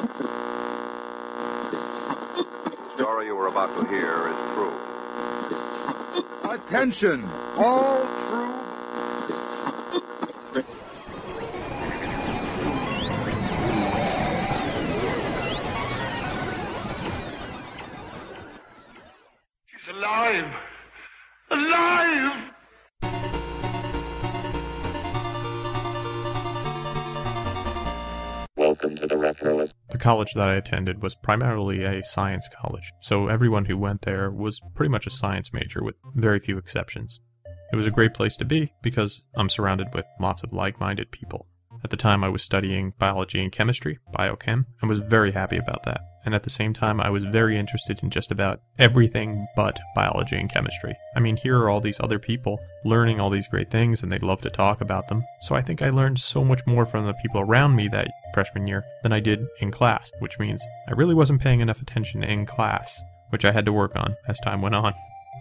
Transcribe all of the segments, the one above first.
The story you are about to hear is true. Attention, all true. College that I attended was primarily a science college, so everyone who went there was pretty much a science major with very few exceptions. It was a great place to be because I'm surrounded with lots of like minded people. At the time, I was studying biology and chemistry, biochem, and was very happy about that. And at the same time, I was very interested in just about everything but biology and chemistry. I mean, here are all these other people learning all these great things, and they love to talk about them. So I think I learned so much more from the people around me that freshman year than I did in class, which means I really wasn't paying enough attention in class, which I had to work on as time went on.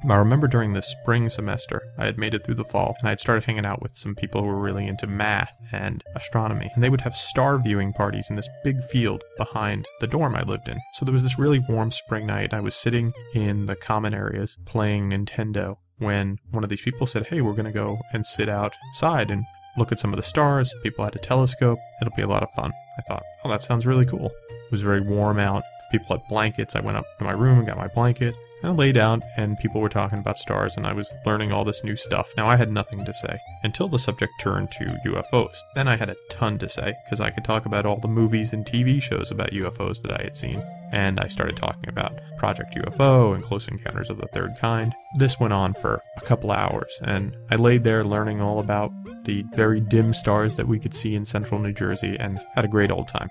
I remember during the spring semester, I had made it through the fall, and I had started hanging out with some people who were really into math and astronomy, and they would have star viewing parties in this big field behind the dorm I lived in. So there was this really warm spring night. I was sitting in the common areas playing Nintendo when one of these people said, Hey, we're going to go and sit outside and look at some of the stars. People had a telescope. It'll be a lot of fun. I thought, Oh, that sounds really cool. It was very warm out. People had blankets. I went up to my room and got my blanket. I lay down, and people were talking about stars, and I was learning all this new stuff. Now, I had nothing to say until the subject turned to UFOs. Then I had a ton to say, because I could talk about all the movies and TV shows about UFOs that I had seen. And I started talking about Project UFO and Close Encounters of the Third Kind. This went on for a couple hours, and I laid there learning all about the very dim stars that we could see in central New Jersey and had a great old time.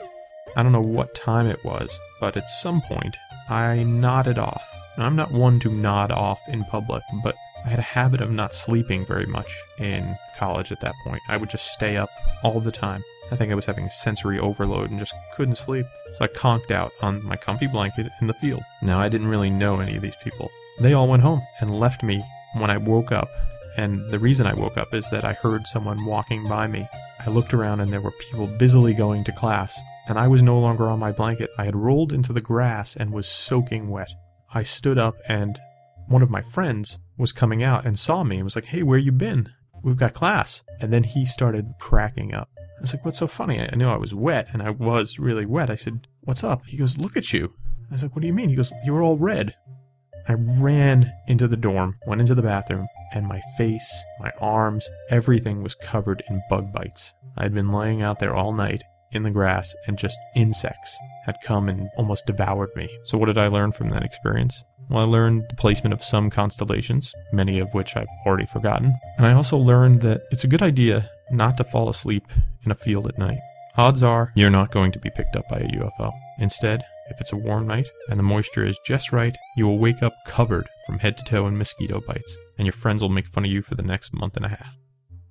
I don't know what time it was, but at some point, I nodded off. Now, I'm not one to nod off in public, but I had a habit of not sleeping very much in college at that point. I would just stay up all the time. I think I was having sensory overload and just couldn't sleep. So I conked out on my comfy blanket in the field. Now, I didn't really know any of these people. They all went home and left me when I woke up. And the reason I woke up is that I heard someone walking by me. I looked around and there were people busily going to class, and I was no longer on my blanket. I had rolled into the grass and was soaking wet. I stood up and one of my friends was coming out and saw me and was like, Hey, where you been? We've got class. And then he started cracking up. I was like, What's so funny? I knew I was wet and I was really wet. I said, What's up? He goes, Look at you. I was like, What do you mean? He goes, You were all red. I ran into the dorm, went into the bathroom, and my face, my arms, everything was covered in bug bites. I had been laying out there all night in the grass and just insects had come and almost devoured me. So, what did I learn from that experience? Well, I learned the placement of some constellations, many of which I've already forgotten. And I also learned that it's a good idea not to fall asleep in a field at night. Odds are you're not going to be picked up by a UFO. Instead, if it's a warm night and the moisture is just right, you will wake up covered from head to toe in mosquito bites, and your friends will make fun of you for the next month and a half.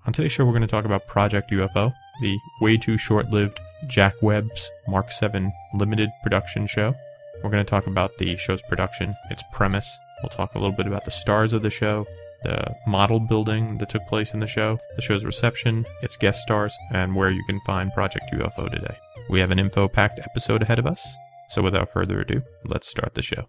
On today's show, we're going to talk about Project UFO, the way too short lived Jack Webb's Mark 7 limited production show. We're going to talk about the show's production, its premise. We'll talk a little bit about the stars of the show, the model building that took place in the show, the show's reception, its guest stars, and where you can find Project UFO today. We have an info packed episode ahead of us, so without further ado, let's start the show.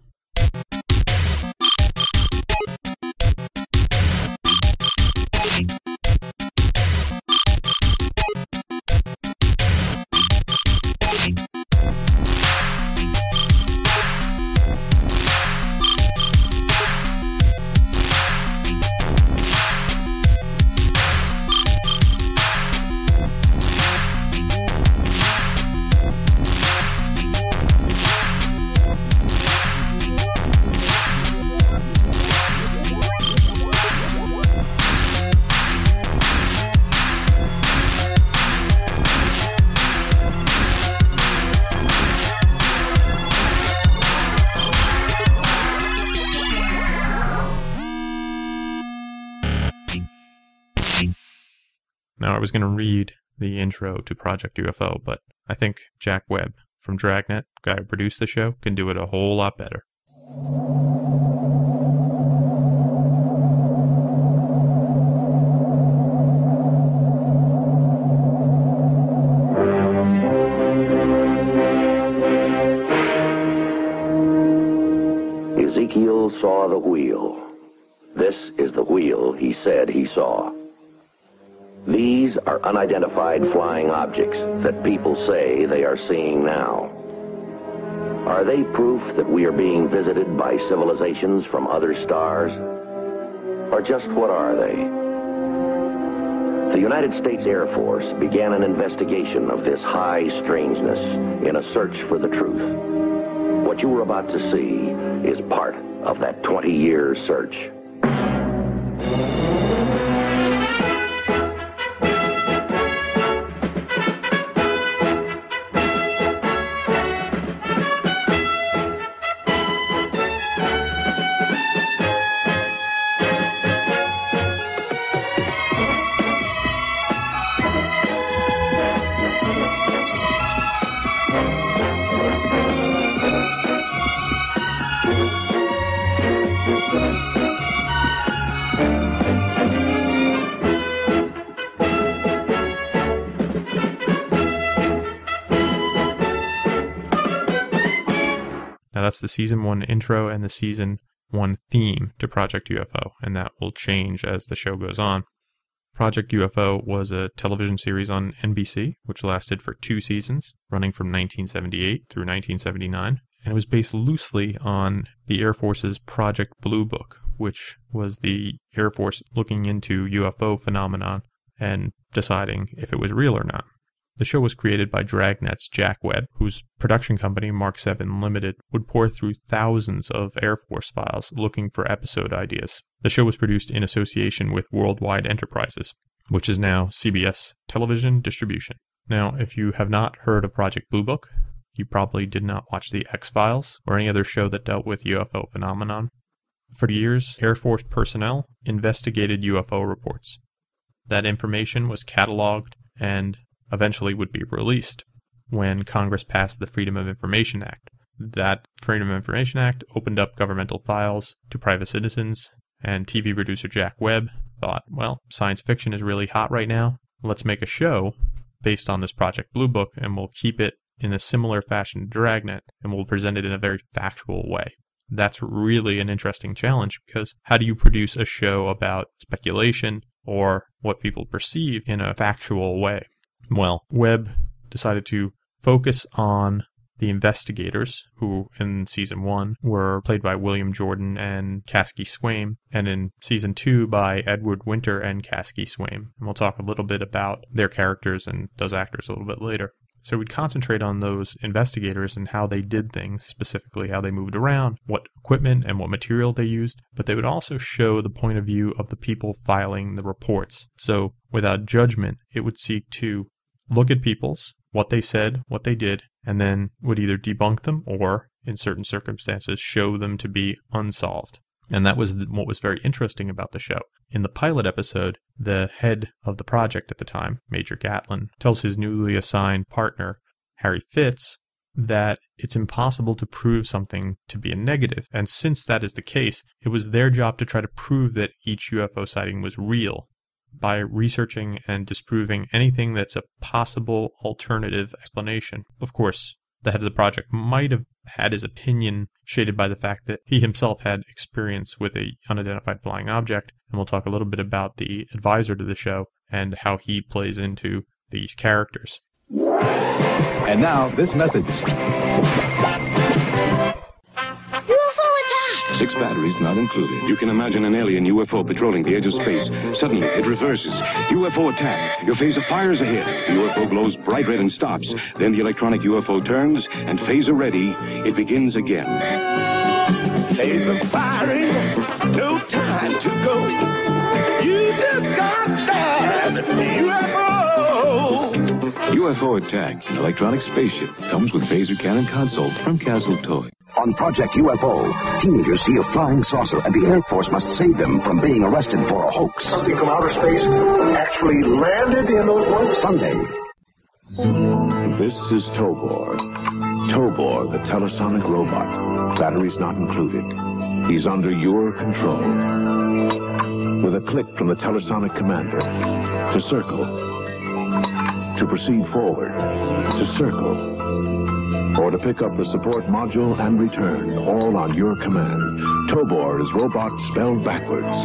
was going to read the intro to Project UFO, but I think Jack Webb from Dragnet, guy who produced the show, can do it a whole lot better. Ezekiel saw the wheel. This is the wheel he said he saw. These are unidentified flying objects that people say they are seeing now. Are they proof that we are being visited by civilizations from other stars? Or just what are they? The United States Air Force began an investigation of this high strangeness in a search for the truth. What you are about to see is part of that 20-year search. That's the season one intro and the season one theme to Project UFO, and that will change as the show goes on. Project UFO was a television series on NBC, which lasted for two seasons, running from 1978 through 1979, and it was based loosely on the Air Force's Project Blue Book, which was the Air Force looking into UFO phenomenon and deciding if it was real or not. The show was created by Dragnet's Jack Webb, whose production company, Mark 7 Limited, would pour through thousands of Air Force files looking for episode ideas. The show was produced in association with Worldwide Enterprises, which is now CBS Television Distribution. Now, if you have not heard of Project Blue Book, you probably did not watch The X Files or any other show that dealt with UFO phenomenon. For years, Air Force personnel investigated UFO reports. That information was cataloged and eventually would be released when Congress passed the Freedom of Information Act. That Freedom of Information Act opened up governmental files to private citizens, and TV producer Jack Webb thought, well, science fiction is really hot right now. Let's make a show based on this Project Blue Book, and we'll keep it in a similar fashion to Dragnet, and we'll present it in a very factual way. That's really an interesting challenge because how do you produce a show about speculation or what people perceive in a factual way? Well, Webb decided to focus on the investigators, who in season one were played by William Jordan and Caskey Swaim, and in season two by Edward Winter and Caskey Swaim. And we'll talk a little bit about their characters and those actors a little bit later. So we'd concentrate on those investigators and how they did things, specifically how they moved around, what equipment and what material they used, but they would also show the point of view of the people filing the reports. So without judgment, it would seek to look at people's, what they said, what they did, and then would either debunk them or, in certain circumstances, show them to be unsolved. And that was what was very interesting about the show. In the pilot episode, the head of the project at the time, Major Gatlin, tells his newly assigned partner, Harry Fitz, that it's impossible to prove something to be a negative. And since that is the case, it was their job to try to prove that each UFO sighting was real by researching and disproving anything that's a possible alternative explanation. Of course, the head of the project might have had his opinion shaded by the fact that he himself had experience with a unidentified flying object, and we'll talk a little bit about the advisor to the show and how he plays into these characters. And now, this message. Six batteries not included. You can imagine an alien UFO patrolling the edge of space. Suddenly, it reverses. UFO attack. Your phaser fires ahead. The UFO glows bright red and stops. Then the electronic UFO turns, and phaser ready, it begins again. Phaser firing, no time to go. You just got that UFO. UFO attack, an electronic spaceship, comes with phaser cannon console from Castle Toy. On Project UFO, teenagers see a flying saucer and the Air Force must save them from being arrested for a hoax. Something from outer space actually landed in those woods. Sunday, This is Tobor. Tobor, the telesonic robot. Batteries not included. He's under your control. With a click from the telesonic commander, to circle. To proceed forward, to circle. Or to pick up the support module and return, all on your command. Tobor is robot spelled backwards.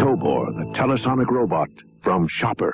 Tobor, the Telesonic robot from Schaper.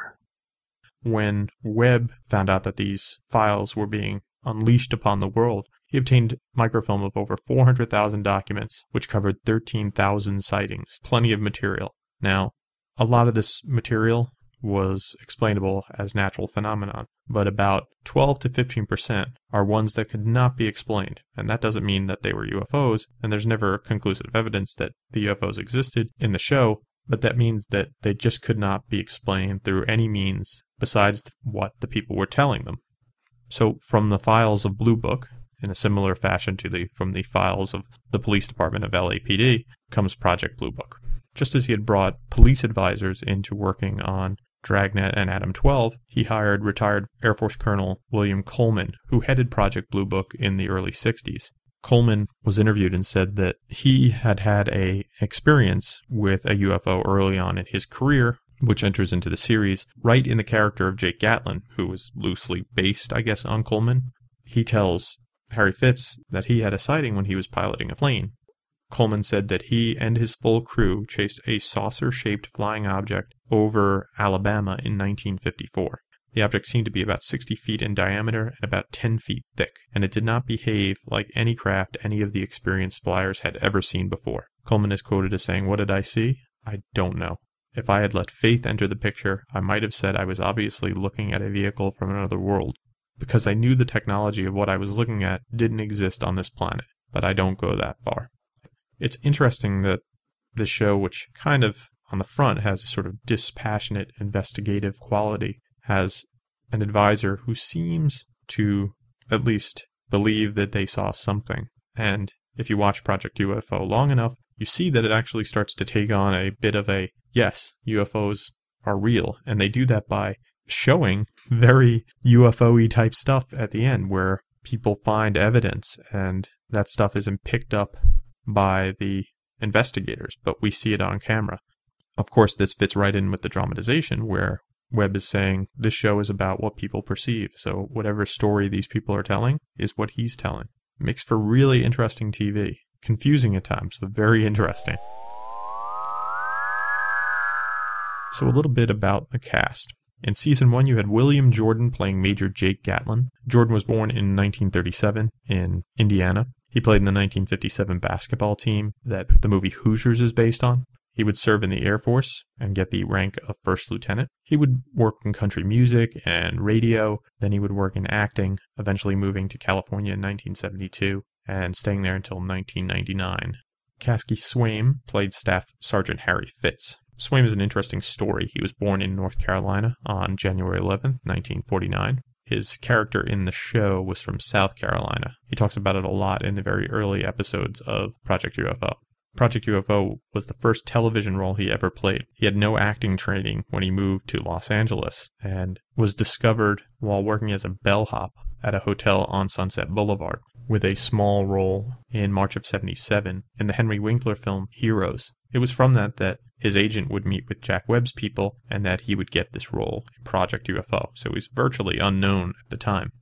When Webb found out that these files were being unleashed upon the world, he obtained microfilm of over 400,000 documents, which covered 13,000 sightings. Plenty of material. Now, a lot of this material was explainable as natural phenomenon, but about 12 to 15% are ones that could not be explained. And that doesn't mean that they were UFOs, and there's never conclusive evidence that the UFOs existed in the show, but that means that they just could not be explained through any means besides what the people were telling them. So, from the files of Blue Book, in a similar fashion to the from the files of the police department of LAPD, comes Project Blue Book. Just as he had brought police advisors into working on Dragnet and Adam 12, he hired retired Air Force Colonel William Coleman, who headed Project Blue Book in the early 60s. Coleman was interviewed and said that he had had a experience with a UFO early on in his career, which enters into the series right in the character of Jake Gatlin, who was loosely based, I guess, on Coleman. He tells Harry Fitz that he had a sighting when he was piloting a plane. Coleman said that he and his full crew chased a saucer shaped flying object over Alabama in 1954. The object seemed to be about 60 feet in diameter and about 10 feet thick, and it did not behave like any craft any of the experienced flyers had ever seen before. Coleman is quoted as saying, What did I see? I don't know. If I had let faith enter the picture, I might have said I was obviously looking at a vehicle from another world, because I knew the technology of what I was looking at didn't exist on this planet, but I don't go that far. It's interesting that this show, which kind of on the front has a sort of dispassionate investigative quality, has an advisor who seems to at least believe that they saw something. And if you watch Project UFO long enough, you see that it actually starts to take on a bit of a yes, UFOs are real. And they do that by showing very UFO y type stuff at the end where people find evidence and that stuff isn't picked up by the investigators, but we see it on camera. Of course, this fits right in with the dramatization where Webb is saying this show is about what people perceive. So whatever story these people are telling is what he's telling. Makes for really interesting TV. Confusing at times, but very interesting. So a little bit about the cast. In season one, you had William Jordan playing Major Jake Gatlin. Jordan was born in 1937 in Indiana. He played in the 1957 basketball team that the movie Hoosiers is based on. He would serve in the Air Force and get the rank of first lieutenant. He would work in country music and radio. Then he would work in acting, eventually moving to California in 1972 and staying there until 1999. Caskey Swaim played Staff Sergeant Harry Fitz. Swaim is an interesting story. He was born in North Carolina on January 11, 1949. His character in the show was from South Carolina. He talks about it a lot in the very early episodes of Project UFO. Project UFO was the first television role he ever played. He had no acting training when he moved to Los Angeles and was discovered while working as a bellhop at a hotel on Sunset Boulevard with a small role in March of 77 in the Henry Winkler film Heroes. It was from that that his agent would meet with Jack Webb's people and that he would get this role in Project UFO. So he's virtually unknown at the time.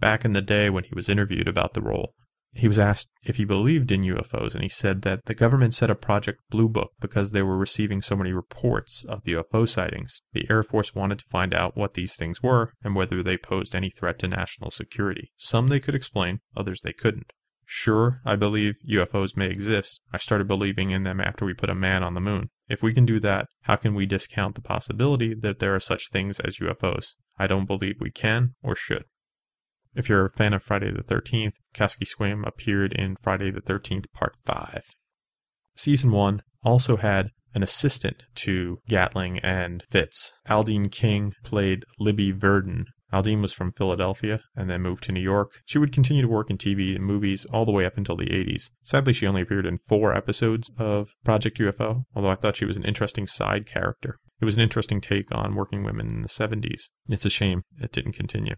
Back in the day when he was interviewed about the role, he was asked if he believed in UFOs, and he said that the government set up Project Blue Book because they were receiving so many reports of UFO sightings. The Air Force wanted to find out what these things were and whether they posed any threat to national security. Some they could explain, others they couldn't. Sure, I believe UFOs may exist. I started believing in them after we put a man on the moon. If we can do that, how can we discount the possibility that there are such things as UFOs? I don't believe we can or should. If you're a fan of Friday the 13th, Caskey Swaim appeared in Friday the 13th Part 5. Season 1 also had an assistant to Gatlin and Fitz. Aldine King played Libby Verdon. Aldine was from Philadelphia and then moved to New York. She would continue to work in TV and movies all the way up until the 80s. Sadly, she only appeared in four episodes of Project UFO, although I thought she was an interesting side character. It was an interesting take on working women in the 70s. It's a shame it didn't continue.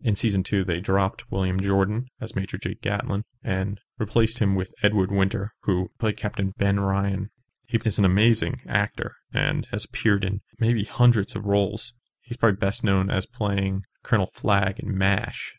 In season two, they dropped William Jordan as Major Jake Gatlin and replaced him with Edward Winter, who played Captain Ben Ryan. He is an amazing actor and has appeared in maybe hundreds of roles. He's probably best known as playing Colonel Flagg in MASH.